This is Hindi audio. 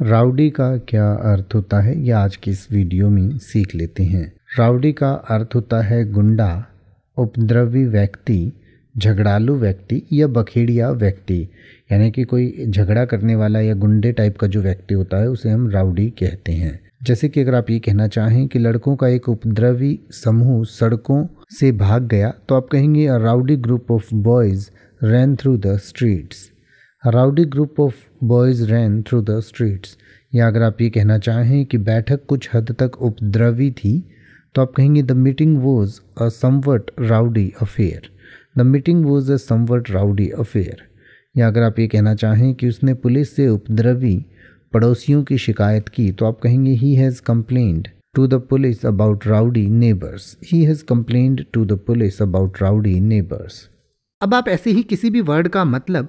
राउडी का क्या अर्थ होता है? यह आज की इस वीडियो में सीख लेते हैं। राउडी का अर्थ होता है गुंडा, उपद्रवी व्यक्ति, झगड़ालू व्यक्ति या बखेड़िया व्यक्ति। यानी कि कोई झगड़ा करने वाला या गुंडे टाइप का जो व्यक्ति होता है, उसे हम राउडी कहते हैं। जैसे कि अगर आप ये कहना चाहें कि लड़कों का एक उपद्रवी समूह सड़कों से भाग गया तो आप कहेंगे, rowdy group of boys ran through the streets. Rowdy group of boys ran through the streets. या अगर आप ये कहना चाहें कि बैठक कुछ हद तक उपद्रवी थी तो आप कहेंगे, the meeting was a somewhat rowdy affair. The meeting was a somewhat rowdy affair. या अगर आप ये कहना चाहें कि उसने पुलिस से उपद्रवी पड़ोसियों की शिकायत की तो आप कहेंगे he has complained to the police about rowdy neighbours he has complained to the police about rowdy neighbours अब आप ऐसे ही किसी भी वर्ड का मतलब